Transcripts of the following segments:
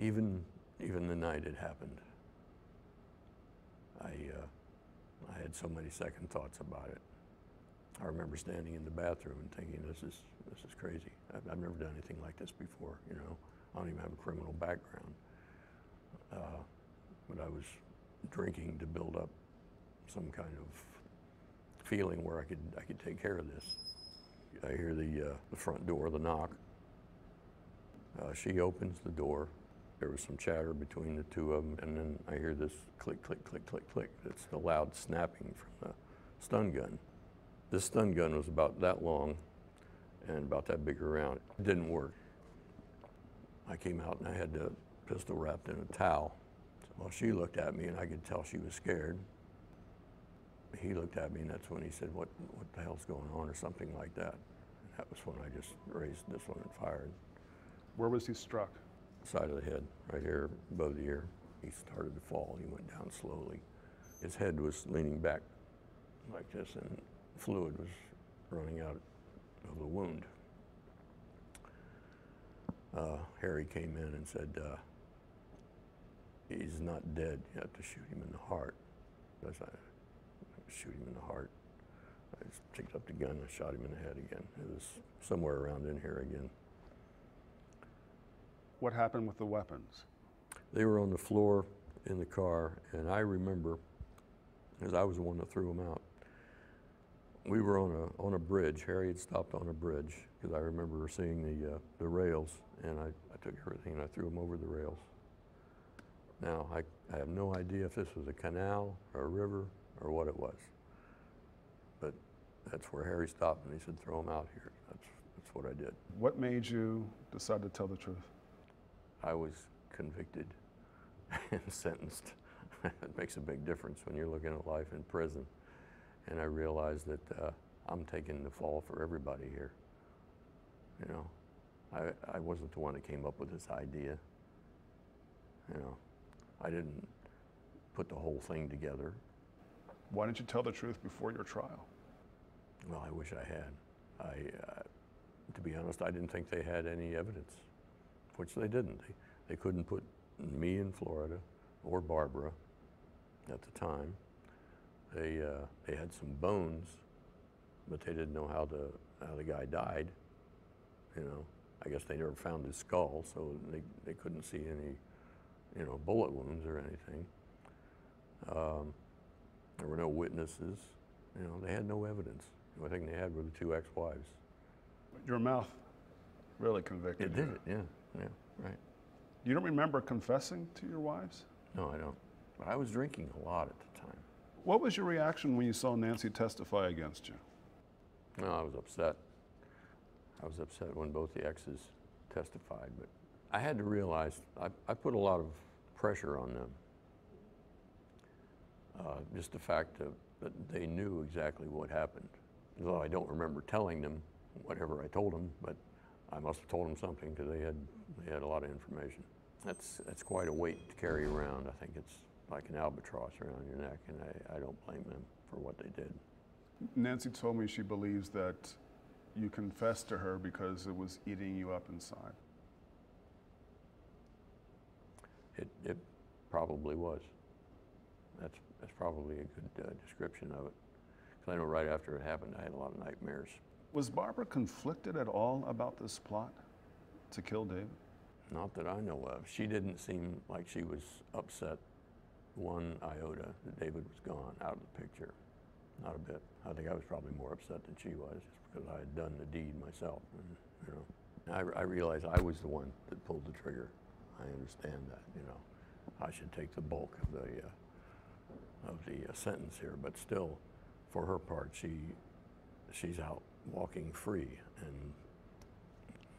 even even the night it happened, I uh, I had so many second thoughts about it. I remember standing in the bathroom and thinking, "This is this is crazy. I've, I've never done anything like this before. You know, I don't even have a criminal background, uh, but I was drinking to build up some kind of feeling where I could I could take care of this." I hear the uh, the front door, the knock. Uh, she opens the door. There was some chatter between the two of them, and then I hear this click, click, click, click, click. It's the loud snapping from the stun gun. This stun gun was about that long and about that big around. It didn't work. I came out and I had the pistol wrapped in a towel. Well, she looked at me and I could tell she was scared. He looked at me and that's when he said, what, what the hell's going on or something like that. And that was when I just raised this one and fired. Where was he struck? Side of the head, right here above the ear. He started to fall. He went down slowly. His head was leaning back like this and fluid was running out of the wound. Uh, Harry came in and said, uh, he's not dead. You have to shoot him in the heart. I said, shoot him in the heart. I just picked up the gun and shot him in the head again. It was somewhere around in here again. What happened with the weapons? They were on the floor in the car, and I remember, because I was the one that threw them out. We were on a on a bridge. Harry had stopped on a bridge because I remember seeing the uh, the rails, and I, I took everything and I threw them over the rails. Now I, I have no idea if this was a canal or a river or what it was, but that's where Harry stopped and he said, "Throw them out here." That's that's what I did. What made you decide to tell the truth? I was convicted and sentenced. it makes a big difference when you're looking at life in prison. And I realized that uh, I'm taking the fall for everybody here. You know, I, I wasn't the one that came up with this idea. You know, I didn't put the whole thing together. Why didn't you tell the truth before your trial? Well, I wish I had. I, uh, to be honest, I didn't think they had any evidence, which they didn't. They, they couldn't put me in Florida or Barbara at the time. They, uh, they had some bones, but they didn't know how the, how the guy died. You know, I guess they never found his skull, so they, they couldn't see any, you know, bullet wounds or anything. Um, there were no witnesses. You know, they had no evidence. The only thing they had were the two ex-wives. Your mouth really convicted It did it, yeah, yeah, right. You don't remember confessing to your wives? No, I don't. But I was drinking a lot at the time. What was your reaction when you saw Nancy testify against you? No, I was upset. I was upset when both the exes testified, but I had to realize I, I put a lot of pressure on them. Uh, just the fact that, that they knew exactly what happened. Though I don't remember telling them whatever I told them, but I must have told them something because they had, they had a lot of information. That's, that's quite a weight to carry around. I think it's like an albatross around your neck, and I, I don't blame them for what they did. Nancy told me she believes that you confessed to her because it was eating you up inside. It, it probably was. That's, that's probably a good uh, description of it. Because I know right after it happened, I had a lot of nightmares. Was Barbara conflicted at all about this plot to kill David? Not that I know of. She didn't seem like she was upset one iota that David was gone out of the picture. Not a bit. I think I was probably more upset than she was just because I had done the deed myself. And, you know, I, I realized I was the one that pulled the trigger. I understand that, you know. I should take the bulk of the, uh, of the uh, sentence here, but still, for her part, she, she's out walking free, and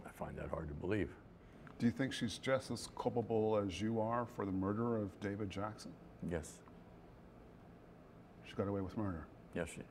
I find that hard to believe. Do you think she's just as culpable as you are for the murder of David Jackson? Yes, She got away with murder. yes, she did.